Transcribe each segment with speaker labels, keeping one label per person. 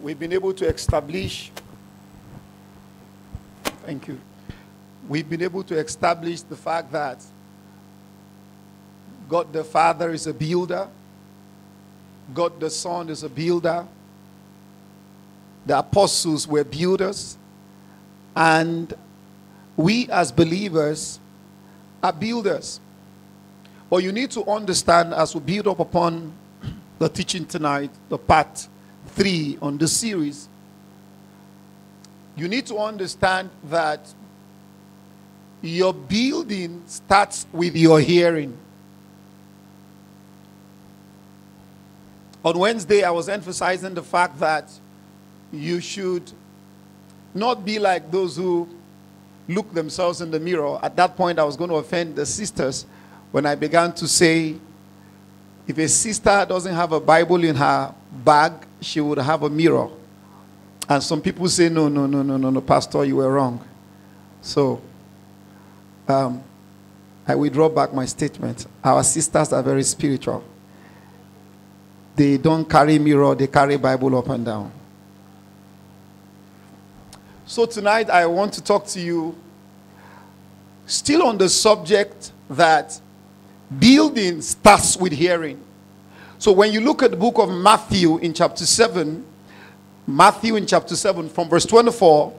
Speaker 1: we've been able to establish, thank you, we've been able to establish the fact that God the Father is a builder, God the Son is a builder, the apostles were builders, and we as believers are builders. But you need to understand as we build up upon the teaching tonight, the part three on the series, you need to understand that your building starts with your hearing. On Wednesday, I was emphasizing the fact that you should not be like those who look themselves in the mirror. At that point, I was going to offend the sisters when I began to say, if a sister doesn't have a Bible in her bag, she would have a mirror. And some people say, no, no, no, no, no, no, Pastor, you were wrong. So, um, I withdraw back my statement. Our sisters are very spiritual. They don't carry mirror, they carry Bible up and down. So tonight I want to talk to you still on the subject that building starts with hearing. So when you look at the book of Matthew in chapter 7, Matthew in chapter 7 from verse 24,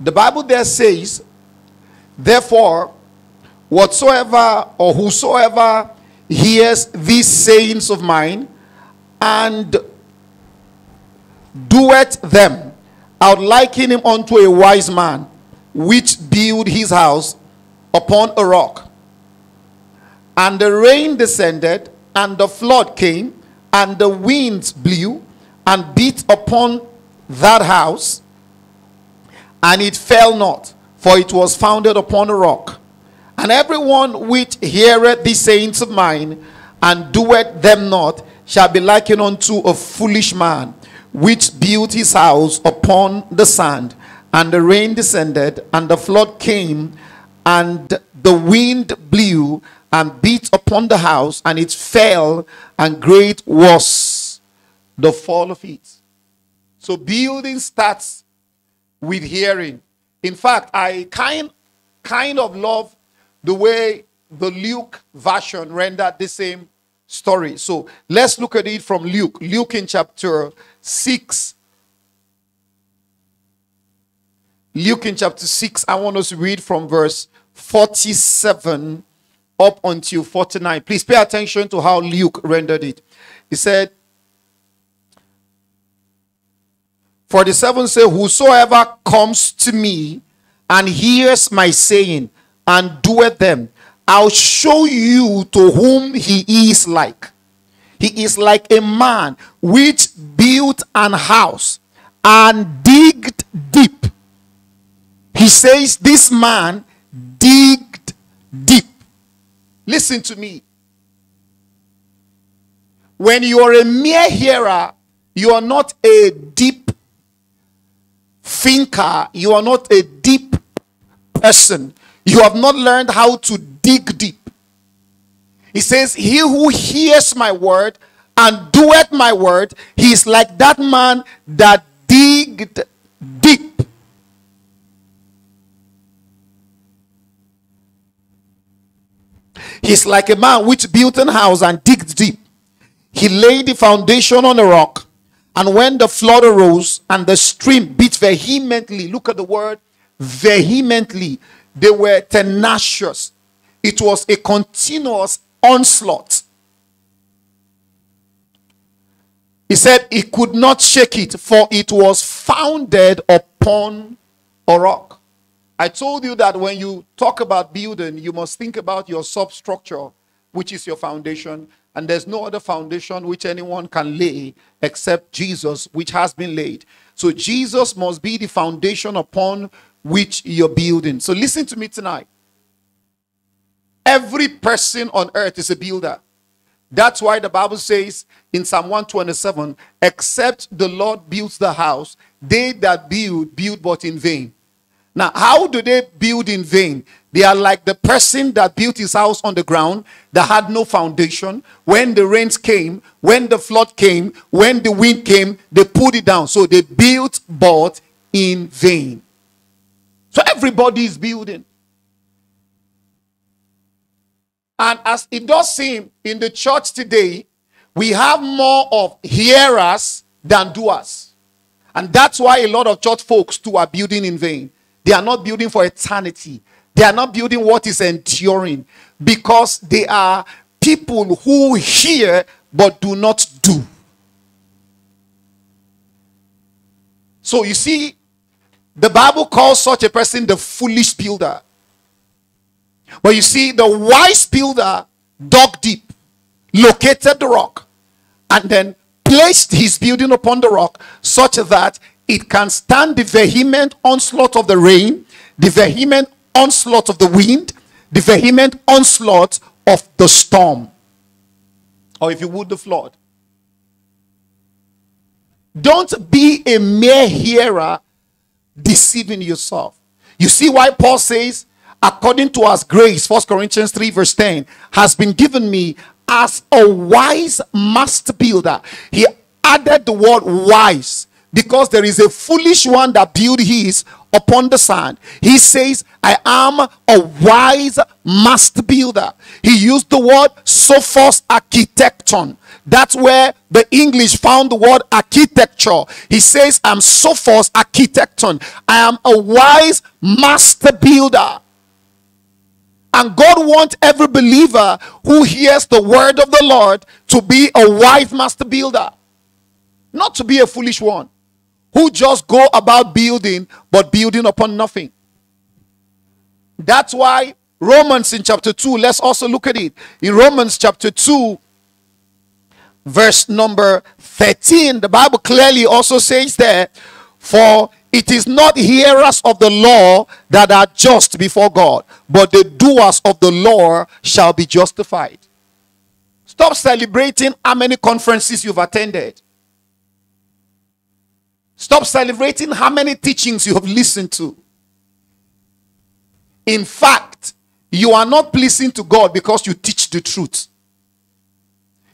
Speaker 1: the Bible there says, Therefore, whatsoever or whosoever hears these sayings of mine and doeth them, I would liken him unto a wise man which built his house upon a rock. And the rain descended, and the flood came, and the winds blew and beat upon that house, and it fell not, for it was founded upon a rock. And everyone which heareth these sayings of mine and doeth them not shall be likened unto a foolish man which built his house upon the sand. And the rain descended, and the flood came, and the wind blew and beat upon the house, and it fell, and great was the fall of it. So building starts with hearing. In fact, I kind kind of love the way the Luke version rendered the same story. So let's look at it from Luke. Luke in chapter 6. Luke in chapter 6, I want us to read from verse 47 up until 49. Please pay attention to how Luke rendered it. He said, 47 say, Whosoever comes to me and hears my saying and doeth them, I'll show you to whom he is like. He is like a man which built an house and digged deep. He says, This man digged deep. Listen to me. When you are a mere hearer, you are not a deep thinker, you are not a deep person. You have not learned how to dig deep. He says, He who hears my word and doeth my word, he is like that man that digged deep. He's like a man which built an house and digged deep. He laid the foundation on a rock. And when the flood arose and the stream beat vehemently, look at the word vehemently, they were tenacious. It was a continuous onslaught. He said he could not shake it, for it was founded upon a rock. I told you that when you talk about building, you must think about your substructure, which is your foundation. And there's no other foundation which anyone can lay except Jesus, which has been laid. So Jesus must be the foundation upon which you're building. So listen to me tonight. Every person on earth is a builder. That's why the Bible says in Psalm 127 except the Lord builds the house, they that build, build but in vain. Now, how do they build in vain? They are like the person that built his house on the ground that had no foundation. When the rains came, when the flood came, when the wind came, they pulled it down. So they built but in vain. So everybody is building. And as it does seem in the church today, we have more of hearers than doers. And that's why a lot of church folks too are building in vain. They are not building for eternity. They are not building what is enduring because they are people who hear but do not do. So you see, the Bible calls such a person the foolish builder. But you see, the wise builder dug deep, located the rock, and then placed his building upon the rock such that it can stand the vehement onslaught of the rain, the vehement onslaught of the wind, the vehement onslaught of the storm, or if you would, the flood. Don't be a mere hearer deceiving yourself. You see why Paul says, according to us grace, 1 Corinthians 3, verse 10, has been given me as a wise master builder. He added the word wise because there is a foolish one that build his upon the sand. He says, I am a wise master builder. He used the word sophos architecton. That's where the English found the word architecture. He says, I'm sophos architecton. I am a wise master builder. And God wants every believer who hears the word of the Lord to be a wise master builder, not to be a foolish one who just go about building but building upon nothing. That's why Romans in chapter 2, let's also look at it. In Romans chapter 2, verse number 13, the Bible clearly also says there, For it is not hearers of the law that are just before God, but the doers of the law shall be justified. Stop celebrating how many conferences you've attended. Stop celebrating how many teachings you have listened to. In fact, you are not pleasing to God because you teach the truth.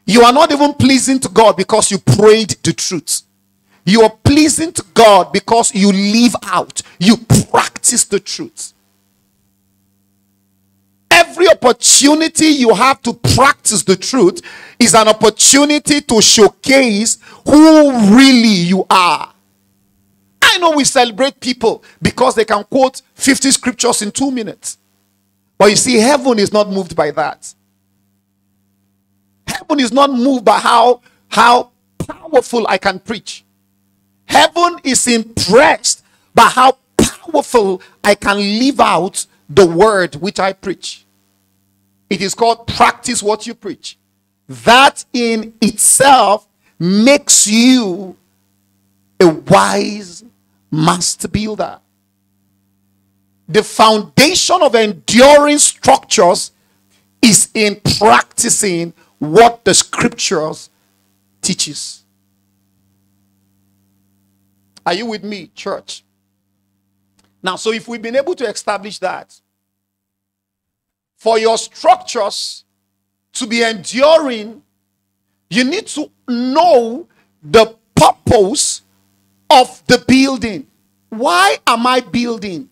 Speaker 1: You are not even pleasing to God because you prayed the truth. You are pleasing to God because you live out, you practice the truth. Every opportunity you have to practice the truth is an opportunity to showcase who really you are. Know we celebrate people because they can quote 50 scriptures in two minutes. But you see, heaven is not moved by that. Heaven is not moved by how, how powerful I can preach. Heaven is impressed by how powerful I can live out the word which I preach. It is called practice what you preach. That in itself makes you a wise master builder. The foundation of enduring structures is in practicing what the scriptures teaches. Are you with me, church? Now, so if we've been able to establish that, for your structures to be enduring, you need to know the purpose of the building. Why am I building?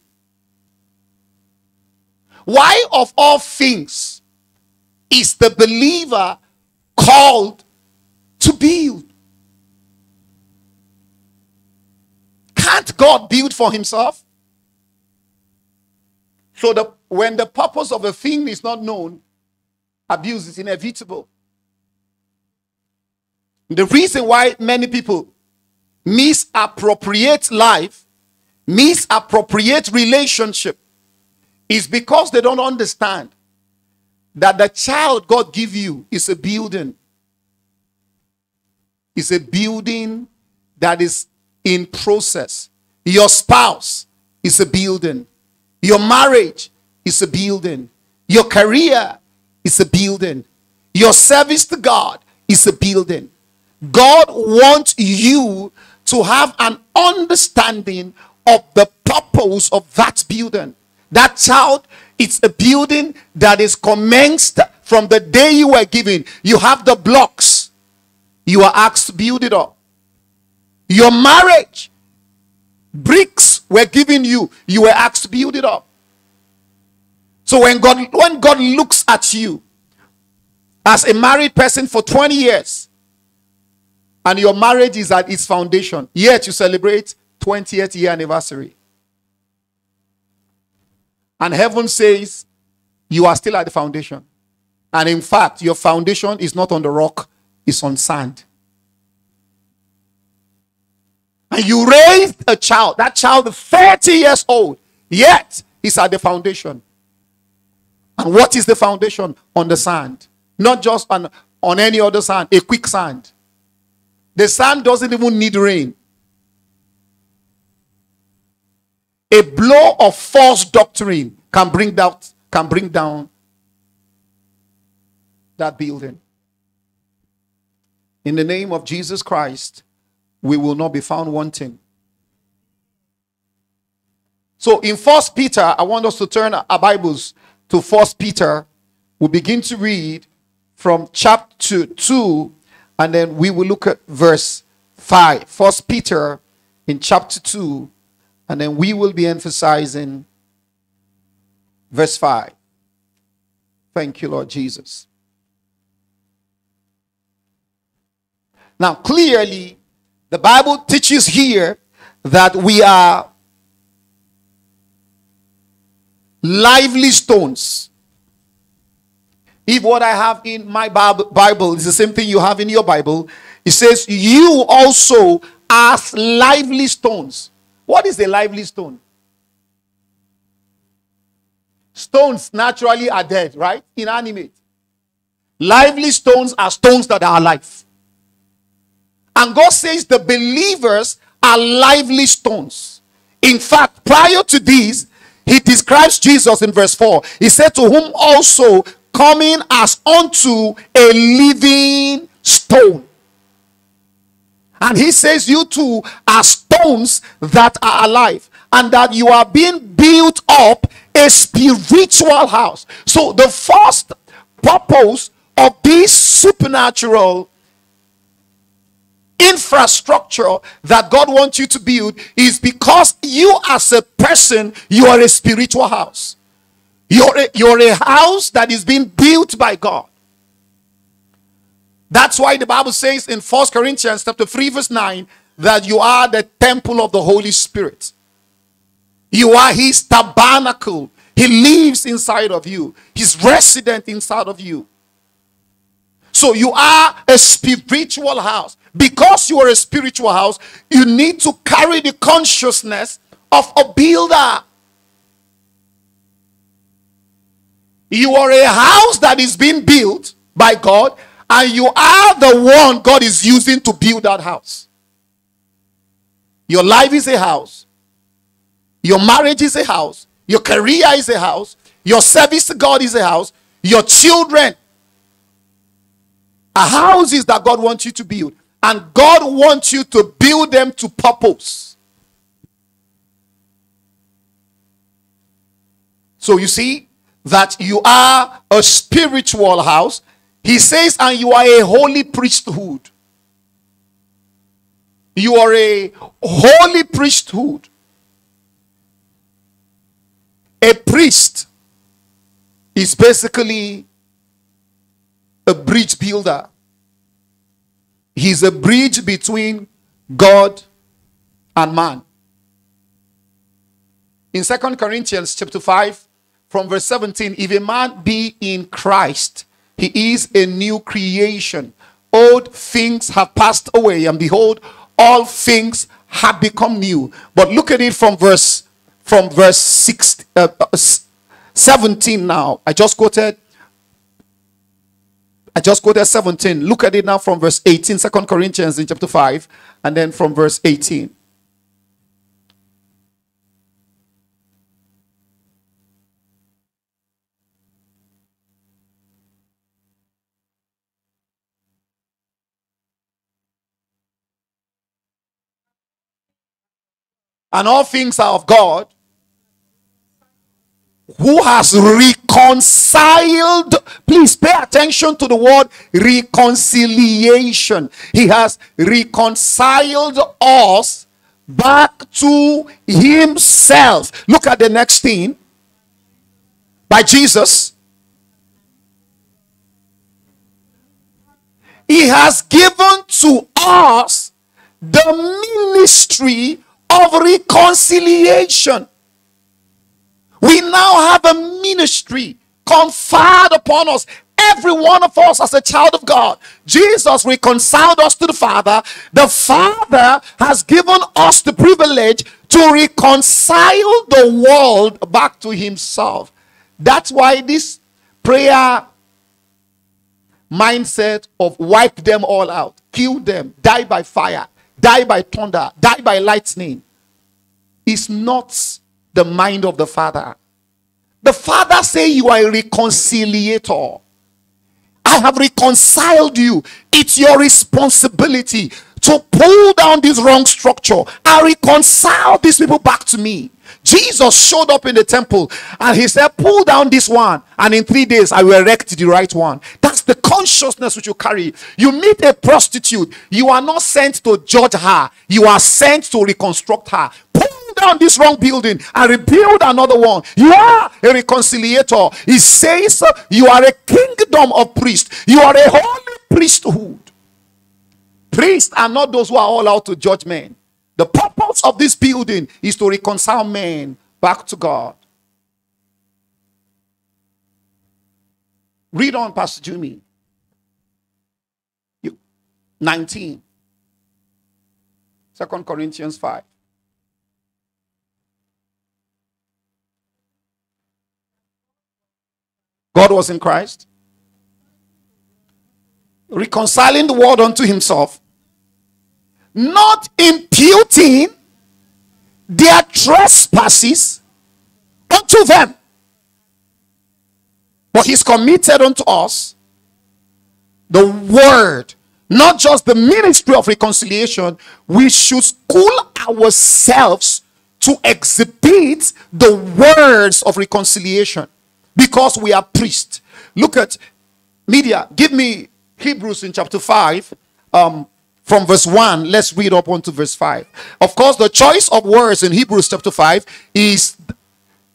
Speaker 1: Why, of all things, is the believer called to build? Can't God build for himself? So the, when the purpose of a thing is not known, abuse is inevitable. The reason why many people misappropriate life, misappropriate relationship, is because they don't understand that the child God give you is a building. Is a building that is in process. Your spouse is a building. Your marriage is a building. Your career is a building. Your service to God is a building. God wants you to have an understanding of the purpose of that building. That child, it's a building that is commenced from the day you were given. You have the blocks. You are asked to build it up. Your marriage, bricks were given you. You were asked to build it up. So when God when God looks at you as a married person for 20 years and your marriage is at its foundation, yet you celebrate 20th year anniversary. And heaven says you are still at the foundation. And in fact, your foundation is not on the rock, it's on sand. And you raised a child, that child is 30 years old, yet he's at the foundation. And what is the foundation? On the sand. Not just on, on any other sand, a quicksand. The sun doesn't even need rain. A blow of false doctrine can bring down, can bring down that building. In the name of Jesus Christ, we will not be found wanting. So in First Peter, I want us to turn our Bibles to First Peter. We'll begin to read from chapter 2, and then we will look at verse 5. First Peter in chapter 2, and then we will be emphasizing verse 5. Thank you, Lord Jesus. Now, clearly, the Bible teaches here that we are lively stones. If what I have in my Bible is the same thing you have in your Bible, it says, You also as lively stones. What is a lively stone? Stones naturally are dead, right? Inanimate. Lively stones are stones that are alive. And God says the believers are lively stones. In fact, prior to this, he describes Jesus in verse 4. He said, To whom also coming as unto a living stone. And he says, You two are stones that are alive, and that you are being built up a spiritual house. So, the first purpose of this supernatural infrastructure that God wants you to build is because you as a person, you are a spiritual house. You're a, you're a house that is being built by God. That's why the Bible says in First Corinthians chapter 3 verse 9 that you are the temple of the Holy Spirit. You are his tabernacle. He lives inside of you. He's resident inside of you. So you are a spiritual house. Because you are a spiritual house, you need to carry the consciousness of a builder. You are a house that is being built by God, and you are the one God is using to build that house. Your life is a house, your marriage is a house, your career is a house, your service to God is a house, your children are houses that God wants you to build. And God wants you to build them to purpose. So you see that you are a spiritual house. He says, and you are a holy priesthood. You are a holy priesthood. A priest is basically a bridge builder. He's a bridge between God and man. In Second Corinthians chapter 5, from verse 17, if a man be in Christ, he is a new creation. Old things have passed away, and behold, all things have become new. But look at it from verse from verse 6, uh, 17 now. I just quoted I just quoted 17. Look at it now from verse 18, 2 Corinthians in chapter 5, and then from verse 18. And all things are of God, who has reconciled. Please pay attention to the word reconciliation. He has reconciled us back to himself. Look at the next thing. By Jesus. He has given to us the ministry of reconciliation. We now have a ministry conferred upon us. Every one of us as a child of God. Jesus reconciled us to the Father. The Father has given us the privilege to reconcile the world back to Himself. That's why this prayer mindset of wipe them all out, kill them, die by fire, die by thunder, die by lightning is not the mind of the Father. The Father say you are a reconciliator. I have reconciled you. It's your responsibility to pull down this wrong structure and reconcile these people back to me. Jesus showed up in the temple and he said, Pull down this one, and in three days I will erect the right one. That's the consciousness which you carry. You meet a prostitute, you are not sent to judge her, you are sent to reconstruct her. Pull down this wrong building and rebuild another one. You are a reconciliator. He says you are a kingdom of priests, you are a holy priesthood. Priests are not those who are all out to judge men. The purpose of this building is to reconcile men back to God. Read on, Pastor Jimmy. 19. 2 Corinthians 5. God was in Christ, reconciling the world unto himself, not imputing their trespasses unto them. But he's committed unto us the word, not just the ministry of reconciliation. We should school ourselves to exhibit the words of reconciliation because we are priests. Look at media. Give me Hebrews in chapter 5. Um, from verse 1, let's read up onto verse 5. Of course, the choice of words in Hebrews chapter 5 is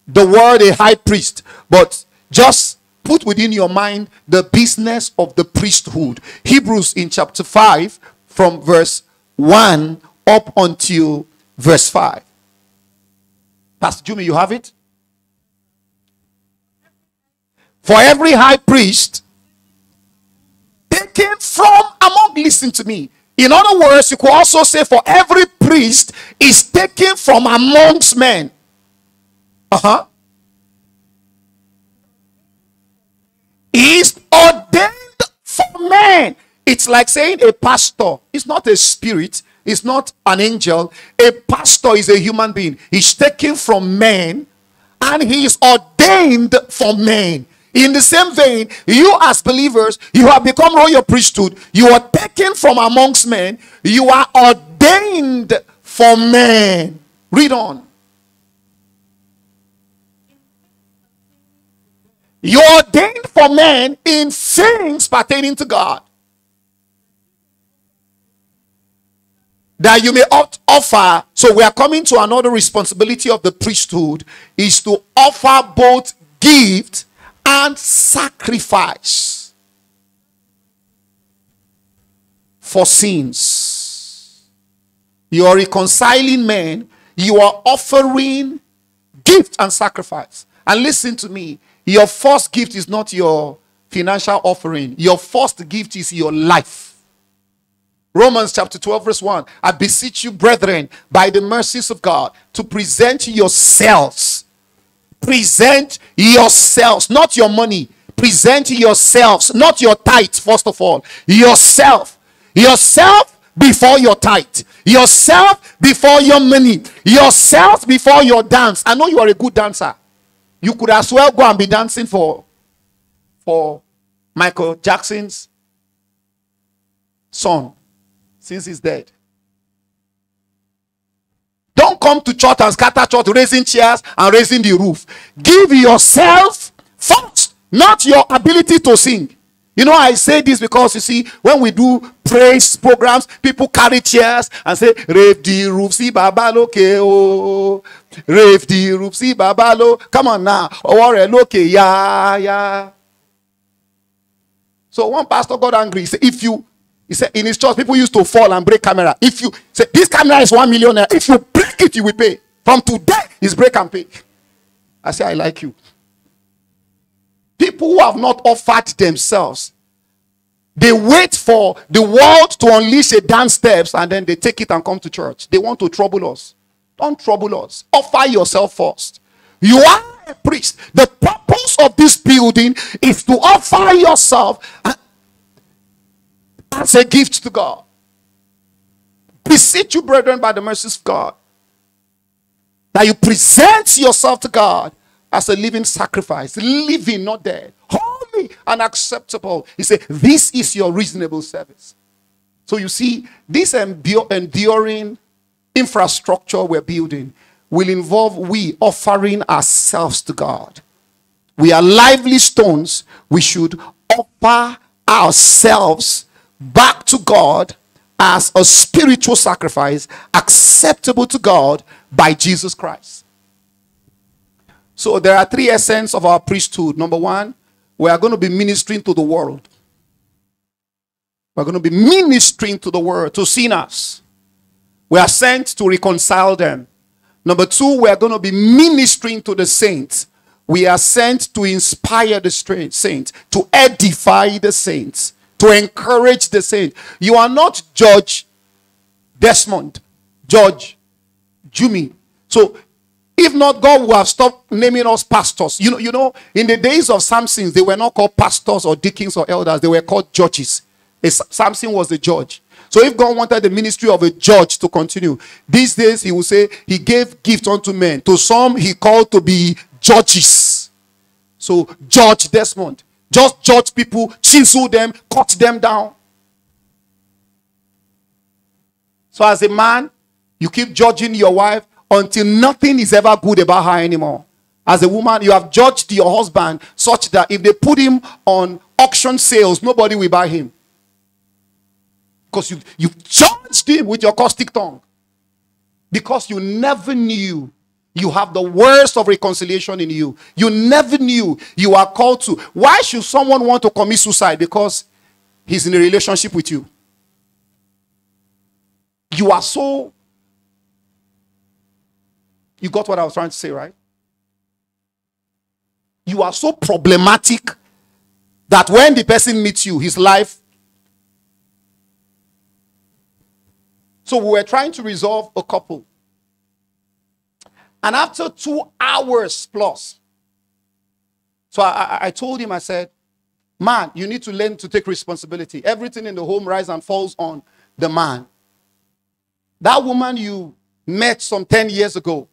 Speaker 1: the word a high priest. But just put within your mind the business of the priesthood. Hebrews in chapter 5, from verse 1 up until verse 5. Pastor Jimmy, you have it? For every high priest taken from among, listen to me. In other words, you could also say for every priest is taken from amongst men. Uh huh. Is ordained for men. It's like saying a pastor is not a spirit, it's not an angel. A pastor is a human being. He's taken from men and he is ordained for men. In the same vein, you as believers, you have become royal priesthood. You are taken from amongst men. You are ordained for men. Read on. You are ordained for men in things pertaining to God. That you may offer. So we are coming to another responsibility of the priesthood is to offer both gift and sacrifice for sins. You are reconciling men, you are offering gift and sacrifice. And listen to me, your first gift is not your financial offering, your first gift is your life. Romans chapter 12, verse 1. I beseech you, brethren, by the mercies of God, to present yourselves present yourselves, not your money. Present yourselves, not your tithe, first of all. Yourself. Yourself before your tithe. Yourself before your money. Yourself before your dance. I know you are a good dancer. You could as well go and be dancing for, for Michael Jackson's son since he's dead. Don't come to church and scatter church, raising chairs and raising the roof. Give yourself first, not your ability to sing. You know, I say this because you see, when we do praise programs, people carry chairs and say, Rave the roof, see babalo oh. Rave the roof, see babalo. Come on now. Ọwọ́ okay, yeah, yeah. So one pastor got angry. He said, if you, he said, in his church, people used to fall and break camera. If you say, this camera is one million, if you break it, you will pay. From today, it's break and pay. I say, I like you. People who have not offered themselves, they wait for the world to unleash a dance steps and then they take it and come to church. They want to trouble us. Don't trouble us. Offer yourself first. You are a priest. The purpose of this building is to offer yourself as a gift to God. Beseech you, brethren, by the mercies of God, that you present yourself to God as a living sacrifice, living, not dead, holy and acceptable. He said, This is your reasonable service. So you see, this enduring infrastructure we're building will involve we offering ourselves to God. We are lively stones. We should offer ourselves back to God as a spiritual sacrifice acceptable to God by Jesus Christ. So there are three essence of our priesthood. Number one, we are going to be ministering to the world. We're going to be ministering to the world, to sinners. We are sent to reconcile them. Number two, we are going to be ministering to the saints. We are sent to inspire the saints, to edify the saints, to encourage the saints. You are not Judge Desmond, Judge Jimmy. So, if not, God would have stopped naming us pastors. You know, you know, in the days of Samson, they were not called pastors or deacons or elders, they were called judges. Samson was the judge. So if God wanted the ministry of a judge to continue, these days he will say he gave gifts unto men. To some he called to be judges. So Judge Desmond, just judge people, chisel them, cut them down. So as a man, you keep judging your wife until nothing is ever good about her anymore. As a woman, you have judged your husband such that if they put him on auction sales, nobody will buy him. Because you, you judged him with your caustic tongue. Because you never knew you have the worst of reconciliation in you. You never knew you are called to. Why should someone want to commit suicide? Because he's in a relationship with you. You are so. You got what I was trying to say, right? You are so problematic that when the person meets you, his life So we were trying to resolve a couple. And after two hours plus, so I, I, told him, I said, man, you need to learn to take responsibility. Everything in the home rises and falls on the man. That woman you met some 10 years ago,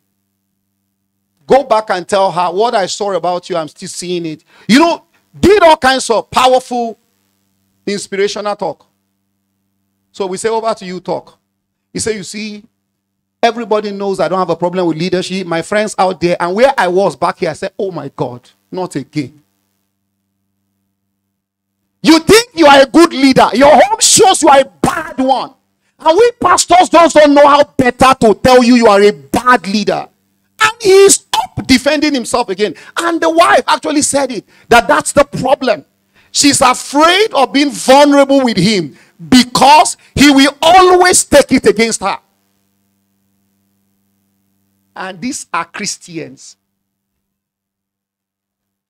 Speaker 1: go back and tell her what I saw about you. I'm still seeing it. You know, did all kinds of powerful, inspirational talk. So we say, over to you, talk. He said, You see, everybody knows I don't have a problem with leadership. My friends out there, and where I was back here, I said, Oh my God, not again. You think you are a good leader, your home shows you are a bad one. And we pastors don't know how better to tell you you are a bad leader. And he is up defending himself again. And the wife actually said it that that's the problem. She's afraid of being vulnerable with him because he will always take it against her. And these are Christians.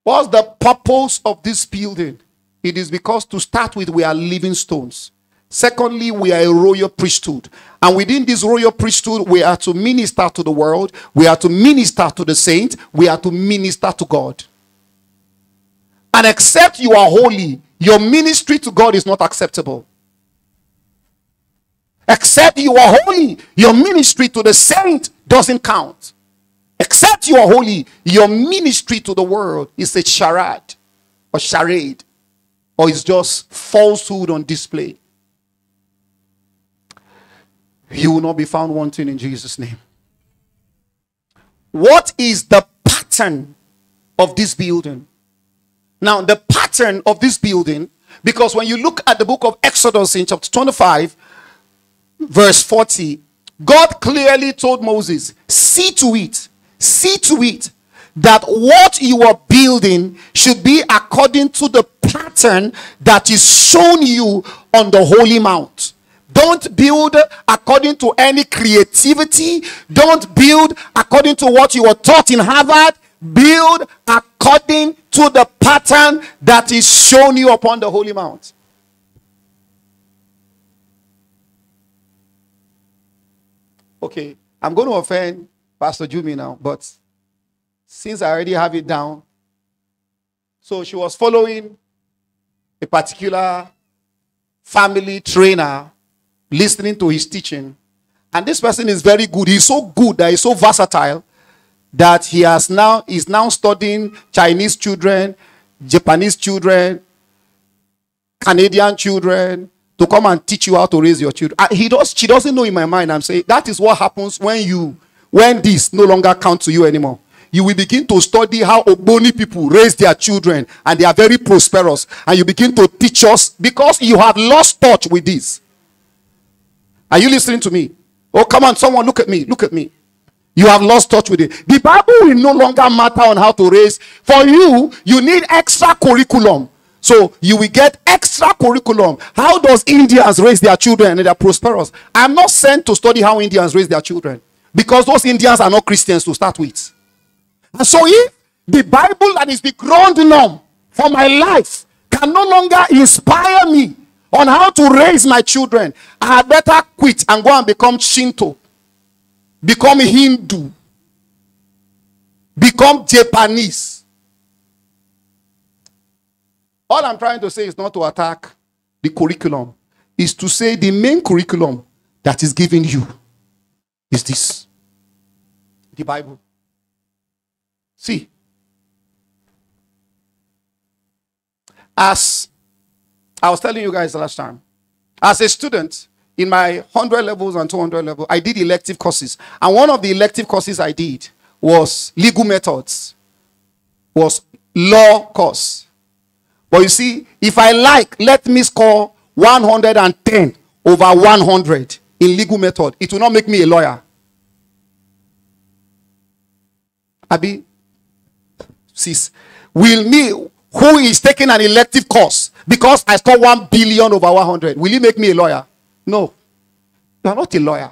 Speaker 1: What's the purpose of this building? It is because to start with, we are living stones. Secondly, we are a royal priesthood. And within this royal priesthood, we are to minister to the world, we are to minister to the saints, we are to minister to God. And except you are holy, your ministry to God is not acceptable. Except you are holy, your ministry to the saint doesn't count. Except you are holy, your ministry to the world is a charade or charade or it's just falsehood on display. You will not be found wanting in Jesus' name. what is the pattern of this building? Now, the pattern of this building, because when you look at the book of Exodus in chapter 25, verse 40, God clearly told Moses, See to it, see to it that what you are building should be according to the pattern that is shown you on the holy mount. Don't build according to any creativity. Don't build according to what you were taught in Harvard. Build according to the pattern that is shown you upon the holy mount. Okay, I'm going to offend Pastor Jumi now, but since I already have it down, so she was following a particular family trainer, listening to his teaching. And this person is very good. He's so good that he's so versatile that he has now is now studying Chinese children, Japanese children, Canadian children to come and teach you how to raise your children. he does. She doesn't know in my mind. I'm saying that is what happens when you when this no longer counts to you anymore. You will begin to study how Ogboni people raise their children and they are very prosperous. And you begin to teach us because you have lost touch with this. Are you listening to me? Oh, come on, someone look at me. Look at me. You have lost touch with it. The Bible will no longer matter on how to raise. For you, you need extra curriculum. So you will get extra curriculum. How does Indians raise their children and they're prosperous? I'm not sent to study how Indians raise their children because those Indians are not Christians to start with. And so if the Bible that is the ground norm for my life can no longer inspire me on how to raise my children, I had better quit and go and become Shinto become Hindu, become Japanese. All I'm trying to say is not to attack the curriculum, is to say the main curriculum that is given you is this the Bible. See, as I was telling you guys last time, as a student, in my 100 levels and 200 level, I did elective courses. And one of the elective courses I did was legal methods, was law course. But you see, if I like, let me score 110 over 100 in legal method. It will not make me a lawyer. Abi, sis, will me, who is taking an elective course, because I score 1 billion over 100, will he make me a lawyer? No. You are not a lawyer.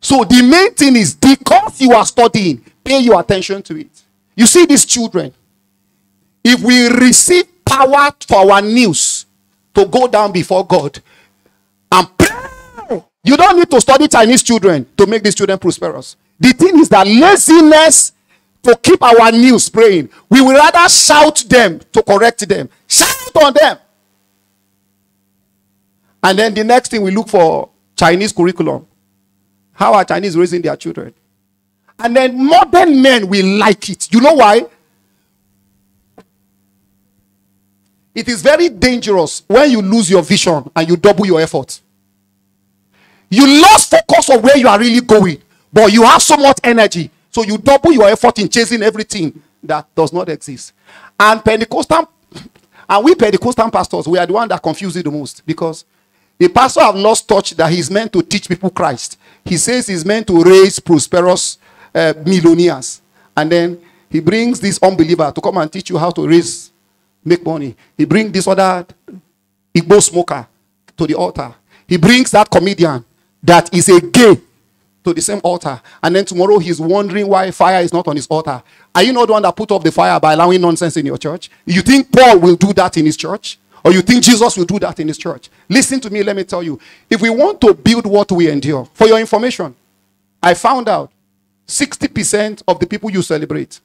Speaker 1: So the main thing is because you are studying, pay your attention to it. You see these children. If we receive power for our news to go down before God and pray, you don't need to study Chinese children to make these children prosperous. The thing is that laziness to keep our news praying. We will rather shout them to correct them. Shout on them. And then the next thing we look for Chinese curriculum. How are Chinese raising their children? And then modern men will like it. You know why? It is very dangerous when you lose your vision and you double your effort. You lost focus of where you are really going, but you have so much energy. So you double your effort in chasing everything that does not exist. And Pentecostal, and we Pentecostal pastors, we are the one that confuse it the most because the pastor have lost touch that he's meant to teach people Christ. He says he's meant to raise prosperous uh, millionaires. And then he brings this unbeliever to come and teach you how to raise, make money. He brings this other Igbo smoker to the altar. He brings that comedian that is a gay to the same altar. And then tomorrow he's wondering why fire is not on his altar. Are you not the one that put up the fire by allowing nonsense in your church? You think Paul will do that in his church? Or you think Jesus will do that in his church? Listen to me, let me tell you. If we want to build what we endure, for your information, I found out 60% of the people you celebrate,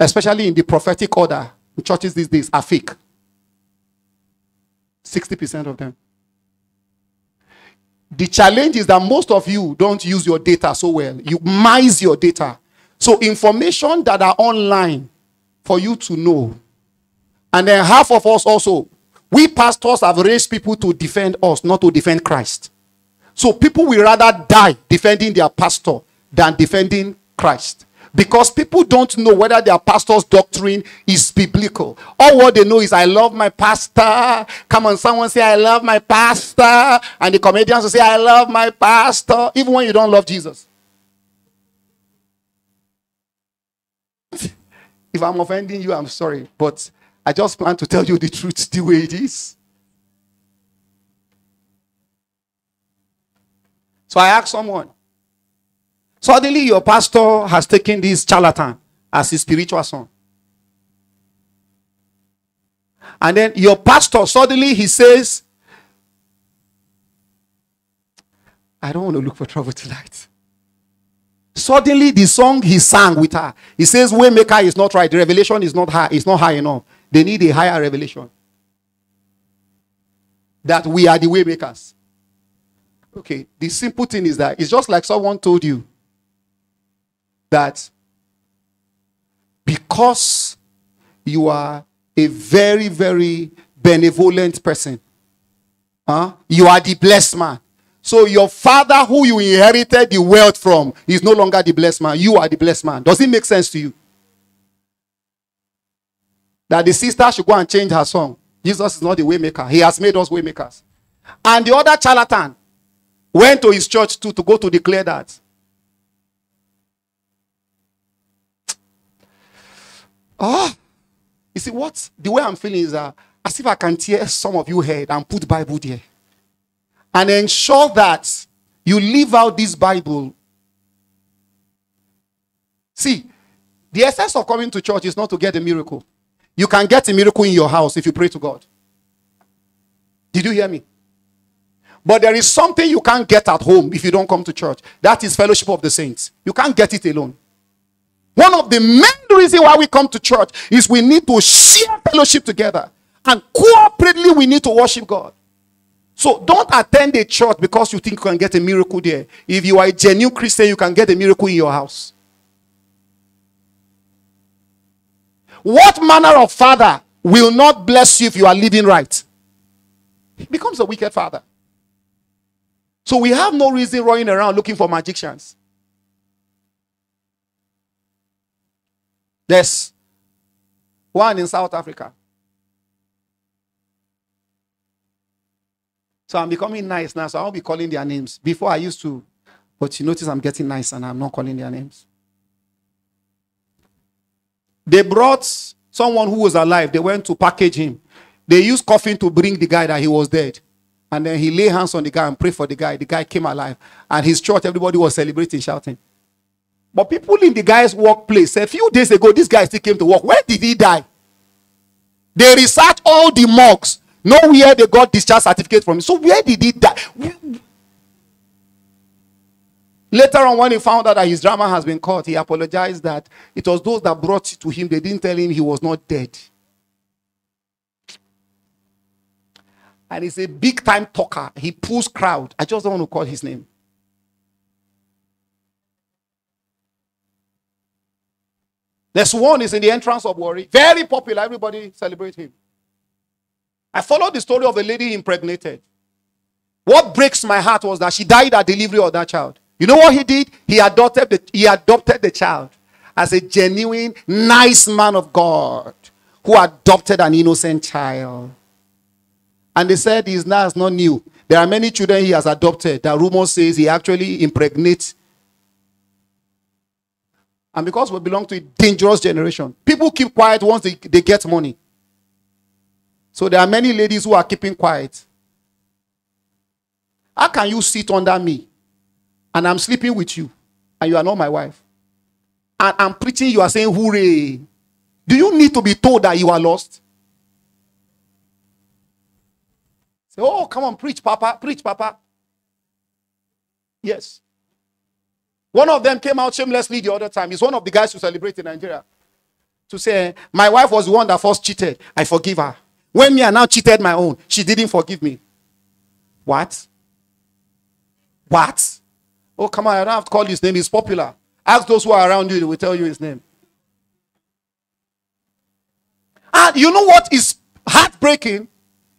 Speaker 1: especially in the prophetic order in churches these days, are fake. 60% of them. The challenge is that most of you don't use your data so well. You mice your data. So information that are online for you to know and then half of us also, we pastors have raised people to defend us, not to defend Christ. So people will rather die defending their pastor than defending Christ. Because people don't know whether their pastor's doctrine is biblical. All what they know is, I love my pastor. Come on, someone say, I love my pastor. And the comedians will say, I love my pastor. Even when you don't love Jesus. if I'm offending you, I'm sorry. But I just plan to tell you the truth the way it is. So I asked someone, Suddenly, your pastor has taken this charlatan as his spiritual son. And then your pastor, suddenly, he says, I don't want to look for trouble tonight. Suddenly, the song he sang with her, he says, Waymaker is not right. The revelation is not high, it's not high enough. They need a higher revelation. That we are the waymakers. Okay, the simple thing is that it's just like someone told you that because you are a very, very benevolent person, huh? you are the blessed man. So your father, who you inherited the wealth from, is no longer the blessed man. You are the blessed man. Does it make sense to you? That the sister should go and change her song. Jesus is not the waymaker. He has made us waymakers. And the other charlatan went to his church too to go to declare that. Oh, you see what? The way I'm feeling is uh, as if I can tear some of you head and put Bible there. And ensure that you leave out this Bible. See, the essence of coming to church is not to get a miracle. You can get a miracle in your house if you pray to God. Did you hear me? But there is something you can't get at home if you don't come to church. That is fellowship of the saints. You can't get it alone. One of the main reasons why we come to church is we need to share fellowship together. And cooperatively, we need to worship God. So don't attend a church because you think you can get a miracle there. If you are a genuine Christian, you can get a miracle in your house. What manner of father will not bless you if you are living right? He becomes a wicked father. So we have no reason running around looking for magicians. There's one in South Africa. So I'm becoming nice now, so I'll be calling their names. Before I used to, but you notice I'm getting nice and I'm not calling their names. They brought someone who was alive, they went to package him. They used coffin to bring the guy that he was dead. And then he lay hands on the guy and prayed for the guy. The guy came alive. And his church, everybody was celebrating, shouting. But people in the guy's workplace, a few days ago, this guy still came to work. Where did he die? They researched all the mocks. Nowhere they got discharge certificate from. So where did he die? Later on, when he found out that his drama has been caught, he apologized that it was those that brought it to him. They didn't tell him he was not dead. And he's a big time talker. He pulls crowd. I just don't want to call his name. There's one is in the entrance of Worry. Very popular. Everybody celebrate him. I followed the story of a lady impregnated. What breaks my heart was that she died at delivery of that child. You know what he did? He adopted the, he adopted the child as a genuine, nice man of God who adopted an innocent child. And they said his now is not new. There are many children he has adopted that rumor says he actually impregnates and because we belong to a dangerous generation, people keep quiet once they, they get money. So there are many ladies who are keeping quiet. How can you sit under me and I'm sleeping with you and you are not my wife? And I'm preaching, you are saying, hooray. Do you need to be told that you are lost? Say, oh, come on, preach, Papa, preach, Papa. Yes. One of them came out shamelessly the other time. He's one of the guys who celebrate in Nigeria. To say, my wife was the one that first cheated. I forgive her. When me I now cheated my own, she didn't forgive me. What? What? Oh, come on, I don't have to call his name. He's popular. Ask those who are around you, they will tell you his name. And you know what is heartbreaking?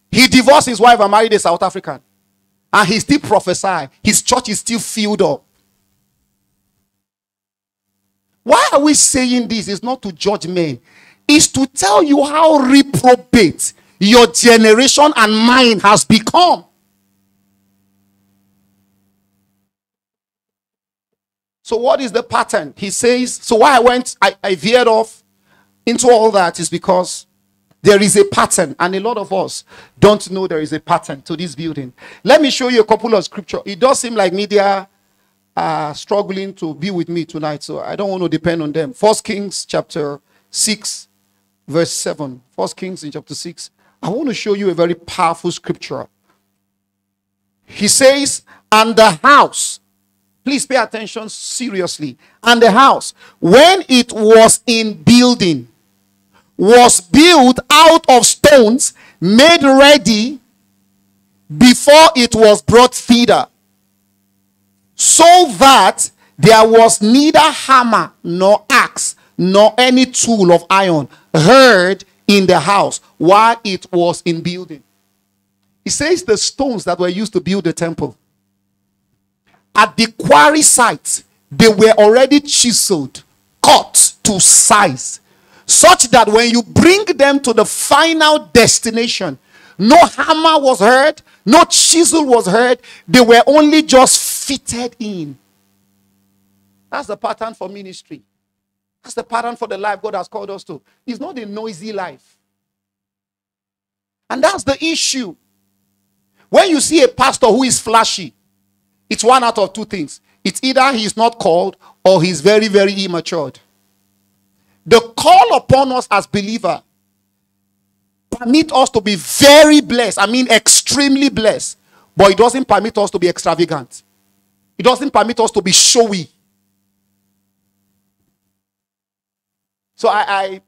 Speaker 1: He divorced his wife and married a South African. And he still prophesy. His church is still filled up. Why are we saying this? It's not to judge men, it's to tell you how reprobate your generation and mine has become. So, what is the pattern? He says, So, why I went, I, I veered off into all that is because there is a pattern, and a lot of us don't know there is a pattern to this building. Let me show you a couple of scripture. It does seem like media are struggling to be with me tonight, so I don't want to depend on them. First Kings chapter 6, verse 7. First Kings in chapter 6. I want to show you a very powerful scripture. He says, and the house, please pay attention seriously, and the house, when it was in building, was built out of stones made ready before it was brought thither so that there was neither hammer nor axe nor any tool of iron heard in the house while it was in building. He says the stones that were used to build the temple at the quarry site, they were already chiseled, cut to size, such that when you bring them to the final destination, no hammer was heard, no chisel was heard, they were only just fitted in. That's the pattern for ministry. That's the pattern for the life God has called us to. It's not a noisy life. And that's the issue. When you see a pastor who is flashy, it's one out of two things. It's either he's not called or he's very, very immature. The call upon us as believer permit us to be very blessed. I mean, extremely blessed. But it doesn't permit us to be extravagant. It doesn't permit us to be showy. So I, I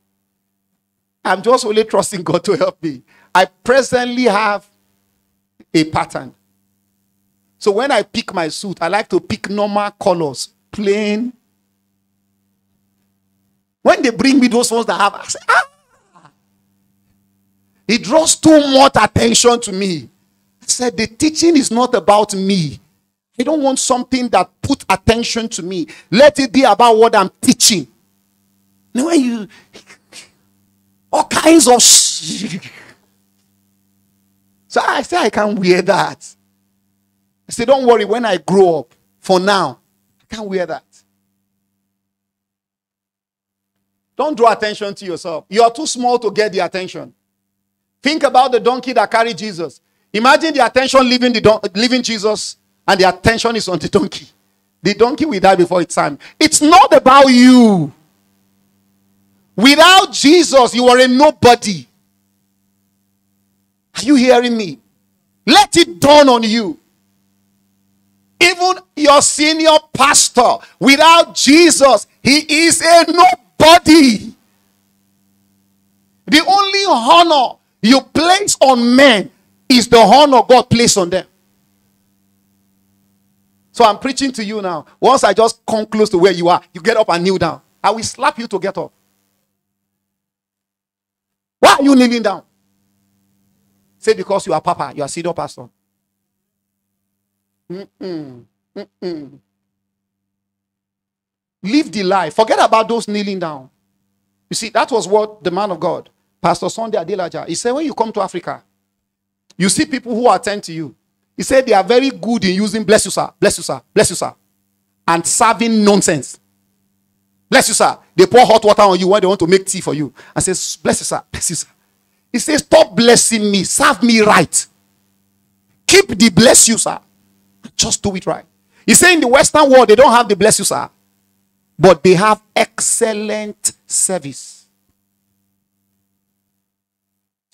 Speaker 1: I'm just only trusting God to help me. I presently have a pattern. So when I pick my suit, I like to pick normal colors, plain. When they bring me those ones that have, I say, ah, it draws too much attention to me. I said, the teaching is not about me. I don't want something that put attention to me. Let it be about what I'm teaching. Know, when you all kinds of so I say I can't wear that. I say, don't worry, when I grow up, for now, I can't wear that. Don't draw attention to yourself. You are too small to get the attention. Think about the donkey that carried Jesus. Imagine the attention leaving the don- leaving Jesus and the attention is on the donkey. The donkey will die before its time. It's not about you. Without Jesus, you are a nobody. Are you hearing me? Let it dawn on you. Even your senior pastor, without Jesus, he is a nobody. The only honor you place on men is the honor God placed on them. So I'm preaching to you now. Once I just come close to where you are, you get up and kneel down. I will slap you to get up. Why are you kneeling down? Say because you are Papa, you are senior pastor. Mm-mm. Mm-mm. Live the life. Forget about those kneeling down. You see, that was what the man of God, Pastor Sunday Adelaja, he said, when you come to Africa, you see people who attend to you. He said they are very good in using bless you, sir, bless you, sir, bless you, sir, and serving nonsense. Bless you, sir. They pour hot water on you when they want to make tea for you and says, bless you, sir, bless you, sir. He says, stop blessing me, serve me right. Keep the bless you, sir. Just do it right. He said in the Western world, they don't have the bless you, sir, but they have excellent service.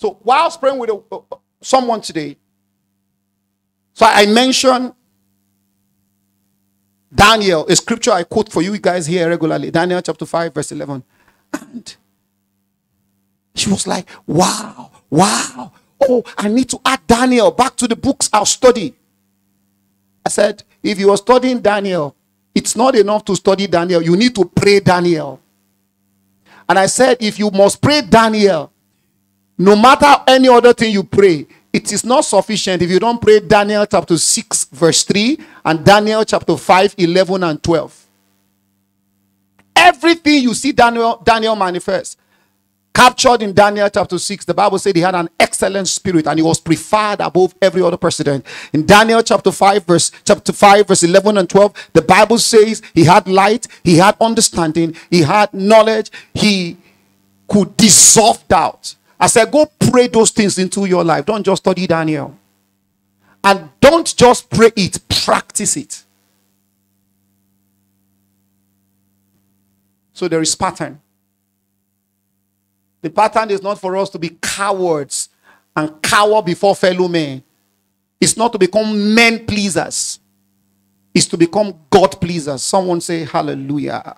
Speaker 1: So while praying with uh, someone today, so I mentioned Daniel, a scripture I quote for you guys here regularly. Daniel chapter 5, verse 11. And she was like, wow, wow. Oh, I need to add Daniel back to the books I'll study. I said, if you are studying Daniel, it's not enough to study Daniel. You need to pray Daniel. And I said, if you must pray Daniel, no matter any other thing you pray, it is not sufficient if you don't pray Daniel chapter 6, verse 3, and Daniel chapter 5, 11, and 12. Everything you see Daniel, Daniel manifest, captured in Daniel chapter 6, the Bible said he had an excellent spirit and he was preferred above every other president. In Daniel chapter 5, verse chapter 5, verse 11 and 12, the Bible says he had light, he had understanding, he had knowledge, he could dissolve doubt. I said, go pray those things into your life. Don't just study Daniel. And don't just pray it, practice it. So there is pattern. The pattern is not for us to be cowards and cower before fellow men. It's not to become men pleasers. It's to become God pleasers. Someone say hallelujah.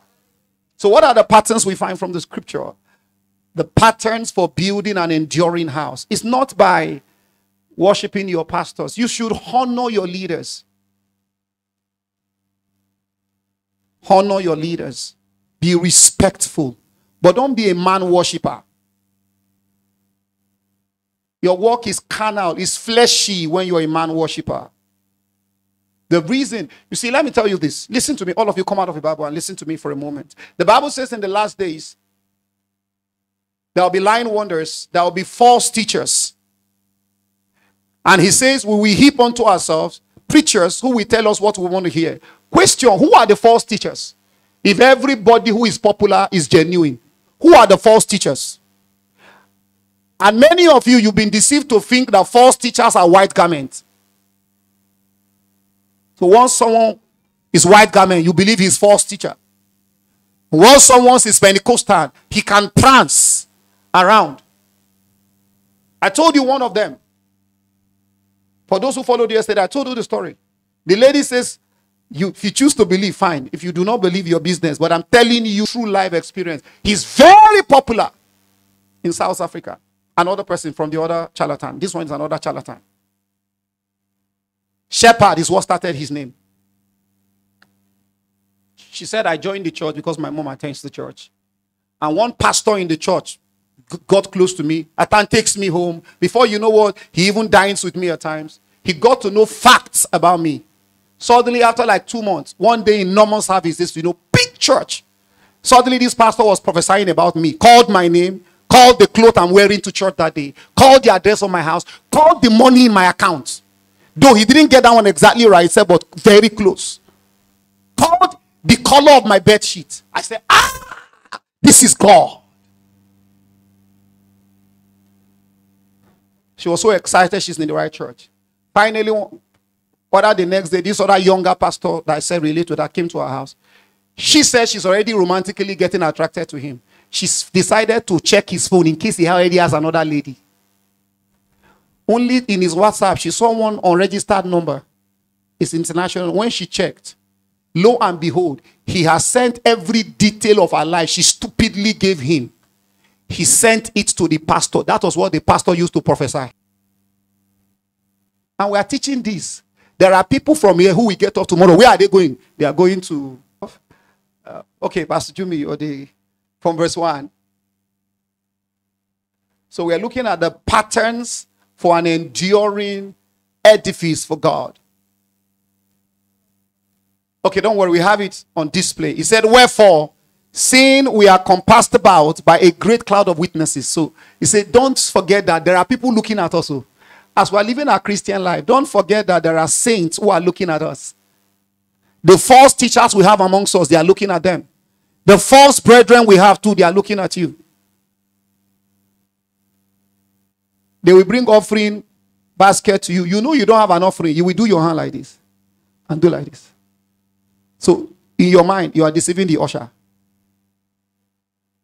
Speaker 1: So what are the patterns we find from the scripture? The patterns for building an enduring house. It's not by worshiping your pastors. You should honor your leaders. Honor your leaders. Be respectful. But don't be a man worshiper. Your work is carnal, is fleshy when you're a man worshiper. The reason, you see, let me tell you this. Listen to me. All of you come out of the Bible and listen to me for a moment. The Bible says in the last days, there will be lying wonders, there will be false teachers. And he says, We Will heap unto ourselves preachers who will tell us what we want to hear? Question Who are the false teachers? If everybody who is popular is genuine, who are the false teachers? And many of you, you've been deceived to think that false teachers are white garments. So once someone is white garment, you believe he's false teacher. Once someone is Pentecostal, he can prance around. I told you one of them. For those who followed yesterday, I told you the story. The lady says, you, if you choose to believe, fine. If you do not believe your business, but I'm telling you true life experience. He's very popular in South Africa another person from the other charlatan. This one is another charlatan. Shepherd is what started his name. She said, I joined the church because my mom attends the church. And one pastor in the church got close to me. Atan takes me home. Before you know what, he even dines with me at times. He got to know facts about me. Suddenly, after like two months, one day in normal service, this you know, big church. Suddenly, this pastor was prophesying about me, called my name, Called the clothes I'm wearing to church that day. Called the address of my house. Called the money in my account. Though he didn't get that one exactly right, said, but very close. Called the color of my bed sheet. I said, ah, this is God. She was so excited she's in the right church. Finally, other the next day, this other younger pastor that I said related to that came to our house. She said she's already romantically getting attracted to him she's decided to check his phone in case he already has another lady. Only in his WhatsApp, she saw one unregistered number. It's international. When she checked, lo and behold, he has sent every detail of her life she stupidly gave him. He sent it to the pastor. That was what the pastor used to prophesy. And we are teaching this. There are people from here who will get off tomorrow. Where are they going? They are going to. Uh, okay, Pastor Jimmy, or the from verse 1. So we are looking at the patterns for an enduring edifice for God. Okay, don't worry, we have it on display. He said, Wherefore, seeing we are compassed about by a great cloud of witnesses. So he said, Don't forget that there are people looking at us. As we're living our Christian life, don't forget that there are saints who are looking at us. The false teachers we have amongst us, they are looking at them. The false brethren we have too, they are looking at you. They will bring offering basket to you. You know you don't have an offering. You will do your hand like this and do like this. So in your mind, you are deceiving the usher.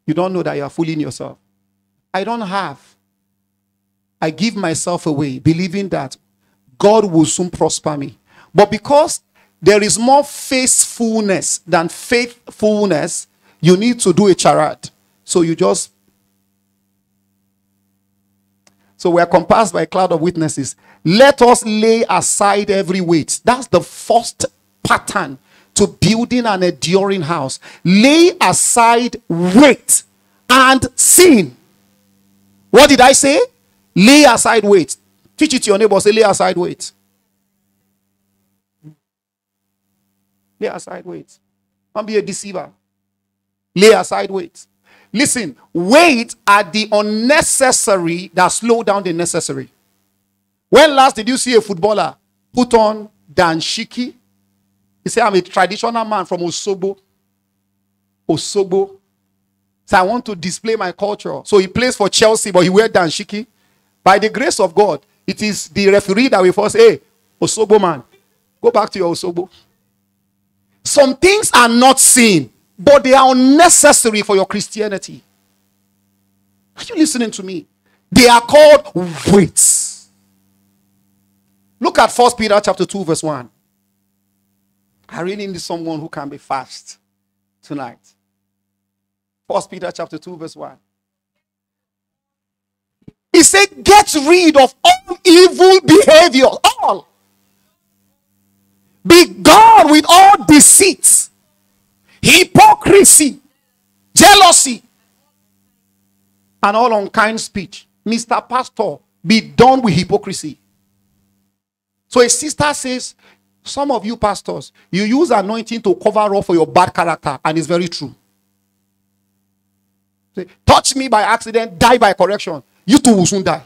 Speaker 1: You don't know that you are fooling yourself. I don't have. I give myself away, believing that God will soon prosper me. But because there is more faithfulness than faithfulness, you need to do a charade. So you just. So we are compassed by a cloud of witnesses. Let us lay aside every weight. That's the first pattern to building an enduring house. Lay aside weight and sin. What did I say? Lay aside weight. Teach it to your neighbor. Say, lay aside weight. Lay aside weight. Don't be a deceiver. Lay aside weight. Listen, weight are the unnecessary that slow down the necessary. When last did you see a footballer put on danshiki? He said, I'm a traditional man from Osogbo. Osogbo. So I want to display my culture. So he plays for Chelsea, but he wears danshiki. By the grace of God, it is the referee that will first, hey, Osogbo man, go back to your Osogbo. Some things are not seen, but they are unnecessary for your Christianity. Are you listening to me? They are called weights. Look at First Peter chapter 2, verse 1. I really need someone who can be fast tonight. First Peter chapter 2, verse 1. He said, Get rid of all evil behavior. All. Be gone with all deceit, hypocrisy, jealousy, and all unkind speech. Mr. Pastor, be done with hypocrisy. So a sister says, Some of you pastors, you use anointing to cover up for your bad character, and it's very true. Say, Touch me by accident, die by correction. You too will soon die.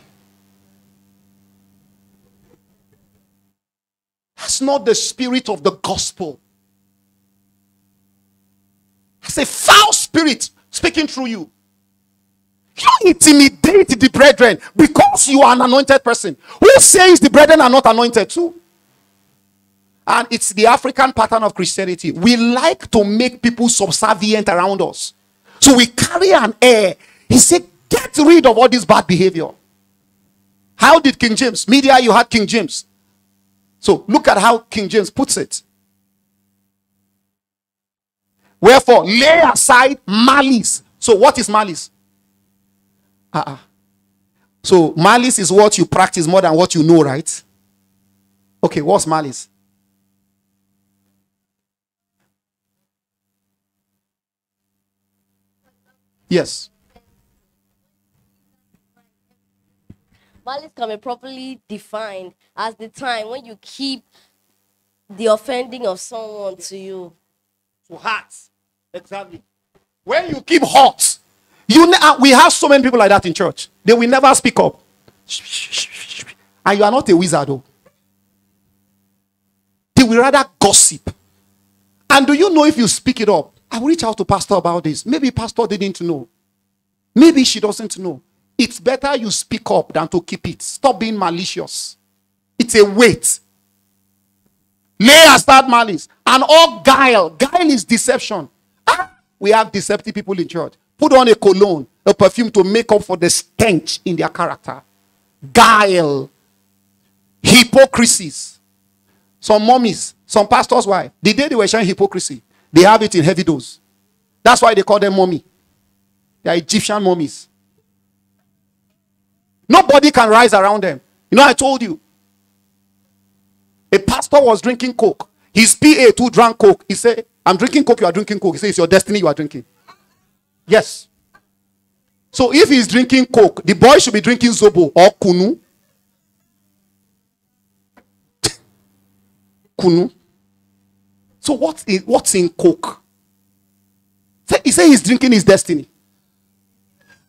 Speaker 1: That's not the spirit of the gospel. It's a foul spirit speaking through you. You intimidate the brethren because you are an anointed person. Who says the brethren are not anointed too? And it's the African pattern of Christianity. We like to make people subservient around us. So we carry an air. He said, get rid of all this bad behavior. How did King James? Media, you had King James. So look at how King James puts it. Wherefore, lay aside malice. So, what is malice? Uh-uh. So, malice is what you practice more than what you know, right? Okay, what's malice? Yes.
Speaker 2: Malice can be properly defined as the time when you keep the offending of someone to you.
Speaker 1: To heart. Exactly. When you keep hot, you uh, we have so many people like that in church. They will never speak up. And you are not a wizard, though. They will rather gossip. And do you know if you speak it up? I will reach out to pastor about this. Maybe pastor didn't know. Maybe she doesn't know. It's better you speak up than to keep it. Stop being malicious. It's a weight. Lay aside malice and all guile. Guile is deception. Ah, we have deceptive people in church. Put on a cologne, a perfume to make up for the stench in their character. Guile, hypocrisies. Some mummies, some pastors' wife, the day they were showing hypocrisy, they have it in heavy dose. That's why they call them mummy. They are Egyptian mummies. Nobody can rise around them. You know, I told you. A pastor was drinking coke. His PA too drank coke. He said, I'm drinking coke, you are drinking coke. He said, It's your destiny you are drinking. Yes. So if he's drinking coke, the boy should be drinking zobo or kunu. kunu. So what's in, what's in coke? He said he's drinking his destiny.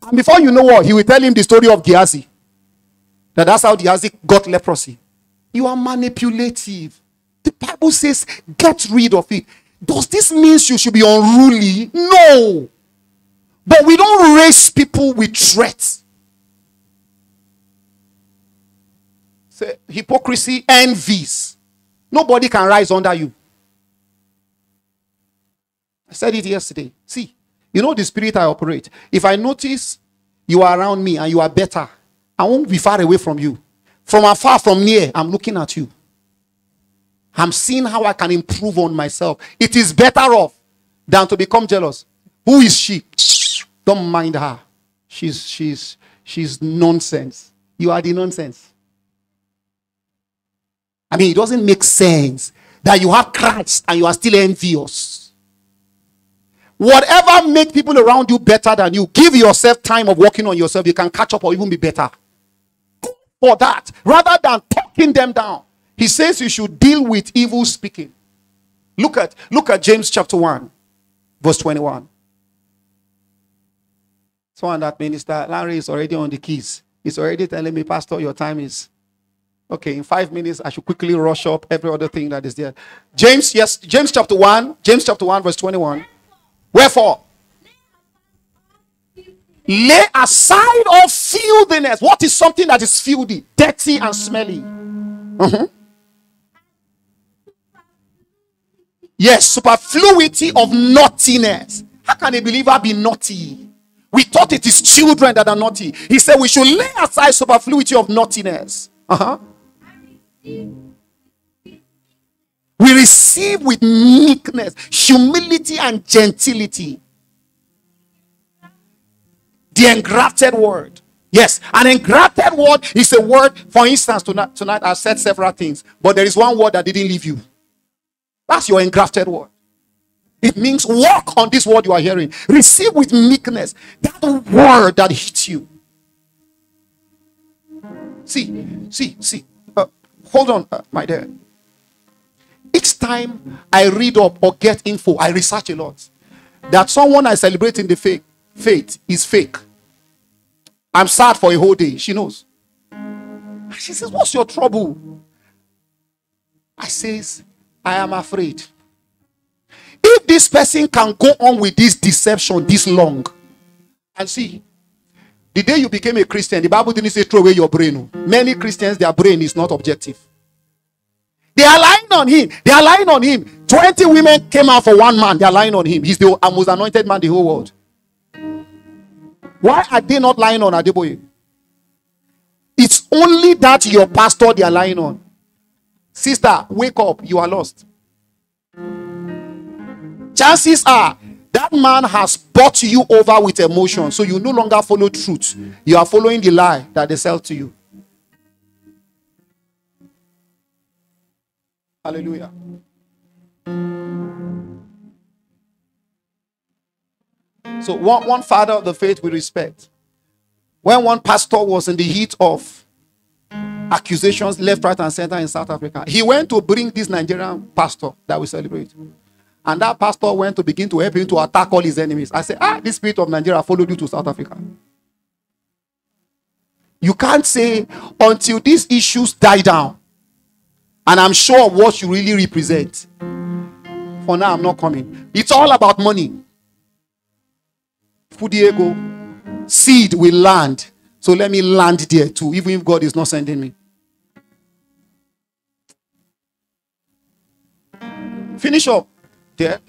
Speaker 1: And before you know what, he will tell him the story of Gehazi. That that's how Gehazi got leprosy. You are manipulative. The Bible says, get rid of it. Does this mean you should be unruly? No. But we don't raise people with threats. Say, hypocrisy envies. Nobody can rise under you. I said it yesterday. See, you know the spirit I operate. If I notice you are around me and you are better, I won't be far away from you. From afar, from near, I'm looking at you. I'm seeing how I can improve on myself. It is better off than to become jealous. Who is she? Don't mind her. She's she's she's nonsense. You are the nonsense. I mean, it doesn't make sense that you have Christ and you are still envious. Whatever make people around you better than you, give yourself time of working on yourself. You can catch up or even be better. For that, rather than talking them down, he says you should deal with evil speaking. Look at look at James chapter 1, verse 21. Someone that minister, Larry is already on the keys. He's already telling me, Pastor, your time is okay. In five minutes, I should quickly rush up every other thing that is there. James, yes, James chapter 1, James chapter 1, verse 21. Wherefore, lay aside all filthiness. What is something that is filthy, dirty, and smelly? Mhm. Yes, superfluity of naughtiness. How can a believer be naughty? We thought it is children that are naughty. He said we should lay aside superfluity of naughtiness. Uh-huh. We receive with meekness, humility, and gentility. The engrafted word. Yes, an engrafted word is a word. For instance, tonight, tonight I said several things, but there is one word that didn't leave you. That's your engrafted word. It means walk on this word you are hearing. Receive with meekness that word that hits you. See, see, see. Uh, hold on, uh, my dear. Each time I read up or get info, I research a lot. That someone I celebrate in the faith, faith is fake. I'm sad for a whole day. She knows. And she says, What's your trouble? I says, I am afraid. If this person can go on with this deception this long, and see, the day you became a Christian, the Bible didn't say throw away your brain. Many Christians, their brain is not objective. They are lying on him. They are lying on him. 20 women came out for one man. They are lying on him. He's the most anointed man the whole world. Why are they not lying on Adeboye? It's only that your pastor they are lying on. Sister, wake up. You are lost. Chances are that man has bought you over with emotion. So you no longer follow truth. You are following the lie that they sell to you. Hallelujah. So one, one father of the faith we respect. When one pastor was in the heat of accusations left, right, and center in South Africa, he went to bring this Nigerian pastor that we celebrate. And that pastor went to begin to help him to attack all his enemies. I said, ah, this spirit of Nigeria followed you to South Africa. You can't say until these issues die down. And I'm sure what you really represent. For now, I'm not coming. It's all about money. Fudiego, seed will land. So let me land there too, even if God is not sending me. Finish up there.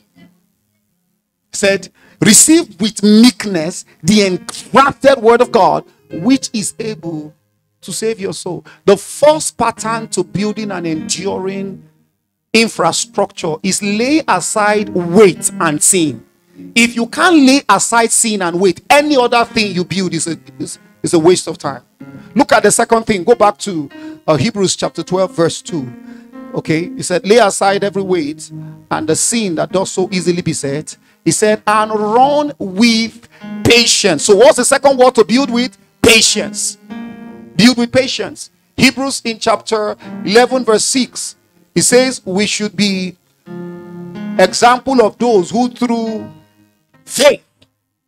Speaker 1: Said, receive with meekness the engrafted word of God, which is able to save your soul. The first pattern to building an enduring infrastructure is lay aside weight and sin. If you can't lay aside sin and wait, any other thing you build is a, is, is a waste of time. Look at the second thing. Go back to uh, Hebrews chapter 12, verse 2. Okay, he said, lay aside every weight and the sin that does so easily beset. He said, and run with patience. So, what's the second word to build with? Patience. Build with patience. Hebrews in chapter 11, verse 6, he says, we should be example of those who through faith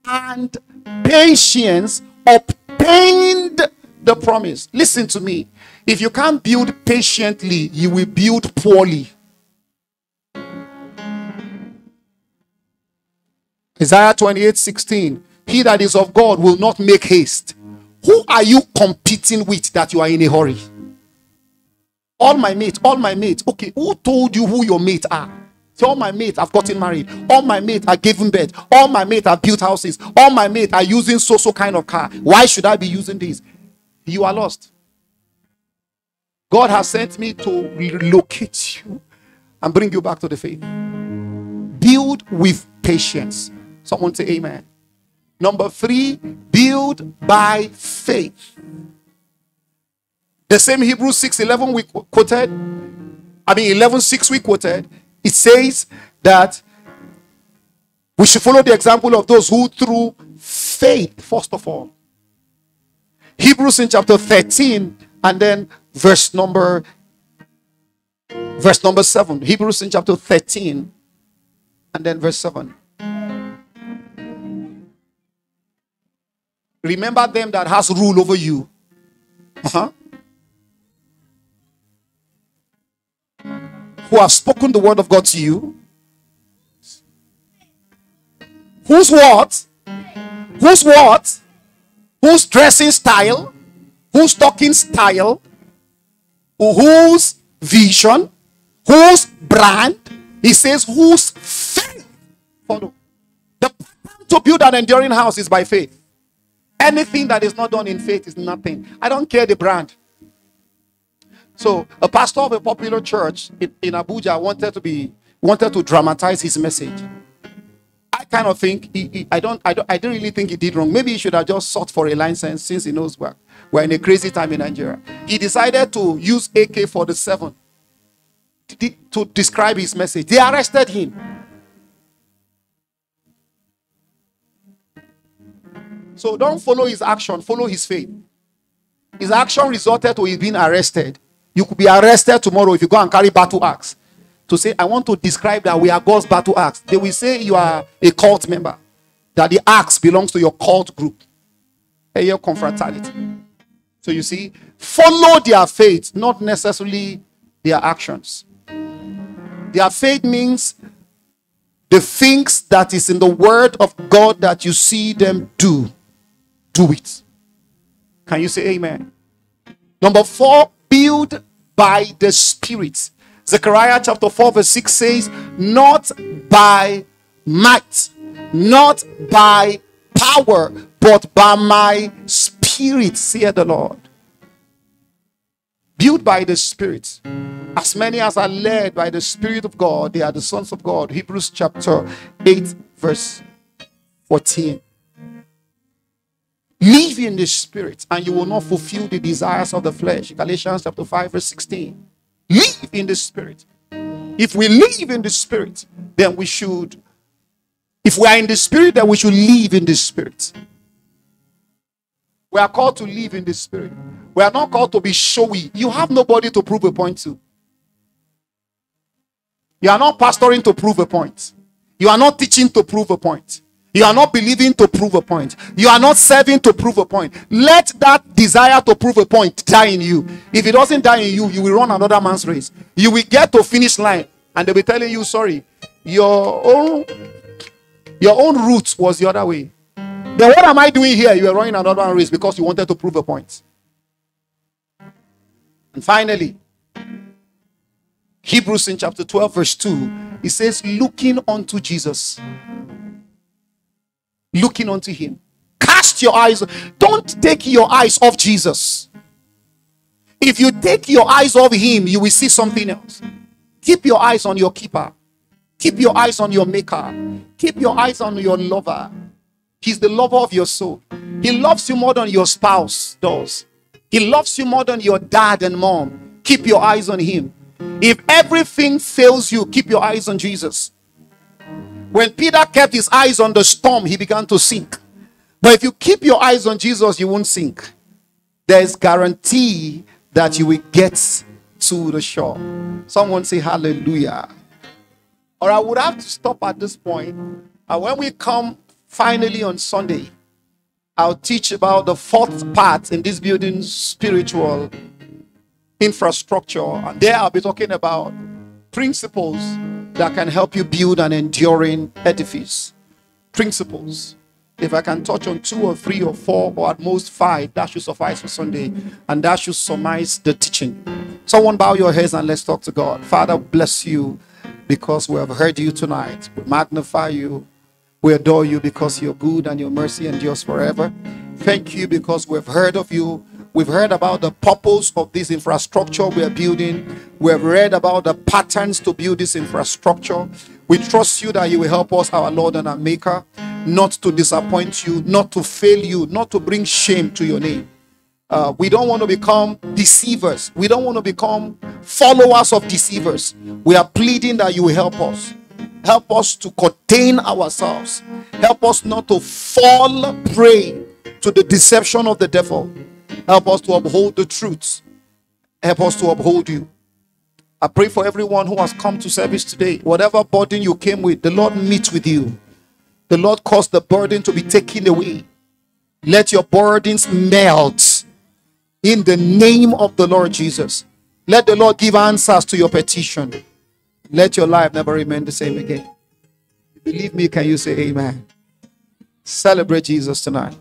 Speaker 1: and patience obtained the promise. Listen to me. If you can't build patiently, you will build poorly. Isaiah 28 16. He that is of God will not make haste. Who are you competing with that you are in a hurry? All my mates, all my mates. Okay, who told you who your mates are? All my mates have gotten married. All my mates are giving birth. All my mates have built houses. All my mates are using so so kind of car. Why should I be using this? You are lost. God has sent me to relocate you and bring you back to the faith. Build with patience. Someone say amen. Number three, build by faith. The same Hebrews 6 11 we quoted, I mean 11 6 we quoted, it says that we should follow the example of those who through faith, first of all. Hebrews in chapter 13 and then verse number verse number 7 hebrews in chapter 13 and then verse 7 Remember them that has rule over you. Uh-huh. Who have spoken the word of God to you. Who's what? Who's what? Whose dressing style? Whose talking style? Whose vision? Whose brand? He says, whose faith? Follow. The pattern to build an enduring house is by faith. Anything that is not done in faith is nothing. I don't care the brand. So, a pastor of a popular church in, in Abuja wanted to be wanted to dramatize his message. I kind of think he, he, I don't I don't I don't really think he did wrong. Maybe he should have just sought for a license since he knows we're, we're in a crazy time in Nigeria. He decided to use AK 47 to, to describe his message. They arrested him. So don't follow his action, follow his faith. His action resulted to his being arrested. You could be arrested tomorrow if you go and carry battle axe to say, I want to describe that we are God's battle axe. They will say you are a cult member, that the axe belongs to your cult group. A your confraternity. So you see, follow their faith, not necessarily their actions. Their faith means the things that is in the word of God that you see them do do it. Can you say amen? Number four, build by the Spirit. Zechariah chapter 4, verse 6 says, Not by might, not by power, but by my spirit, saith the Lord. Built by the Spirit. As many as are led by the Spirit of God, they are the sons of God. Hebrews chapter 8, verse 14. Live in the spirit, and you will not fulfill the desires of the flesh. Galatians chapter 5, verse 16. Live in the spirit. If we live in the spirit, then we should. If we are in the spirit, then we should live in the spirit. We are called to live in the spirit. We are not called to be showy. You have nobody to prove a point to. You are not pastoring to prove a point. You are not teaching to prove a point. You are not believing to prove a point. You are not serving to prove a point. Let that desire to prove a point die in you. If it doesn't die in you, you will run another man's race. You will get to finish line and they'll be telling you, sorry, your own your own route was the other way. Then what am I doing here? You are running another race because you wanted to prove a point. And finally, Hebrews in chapter 12, verse 2, it says, looking unto Jesus looking unto him. Cast your eyes. Don't take your eyes off Jesus. If you take your eyes off him, you will see something else. Keep your eyes on your keeper. Keep your eyes on your maker. Keep your eyes on your lover. He's the lover of your soul. He loves you more than your spouse does. He loves you more than your dad and mom. Keep your eyes on him. If everything fails you, keep your eyes on Jesus. When Peter kept his eyes on the storm, he began to sink. But if you keep your eyes on Jesus, you won't sink. There's guarantee that you will get to the shore. Someone say hallelujah. Or I would have to stop at this point. And when we come finally on Sunday, I'll teach about the fourth part in this building spiritual infrastructure. And there I'll be talking about principles that can help you build an enduring edifice. Principles. If I can touch on two or three or four or at most five, that should suffice for Sunday. And that should surmise the teaching. Someone bow your heads and let's talk to God. Father, bless you because we have heard you tonight. We magnify you. We adore you because you're good and your mercy endures forever. Thank you because we've heard of you We've heard about the purpose of this infrastructure we are building. We have read about the patterns to build this infrastructure. We trust you that you will help us, our Lord and our Maker, not to disappoint you, not to fail you, not to bring shame to your name. Uh, we don't want to become deceivers. We don't want to become followers of deceivers. We are pleading that you will help us. Help us to contain ourselves. Help us not to fall prey to the deception of the devil. Help us to uphold the truth. Help us to uphold you. I pray for everyone who has come to service today. Whatever burden you came with, the Lord meets with you. The Lord cause the burden to be taken away. Let your burdens melt in the name of the Lord Jesus. Let the Lord give answers to your petition. Let your life never remain the same again. Believe me, can you say amen? Celebrate Jesus tonight.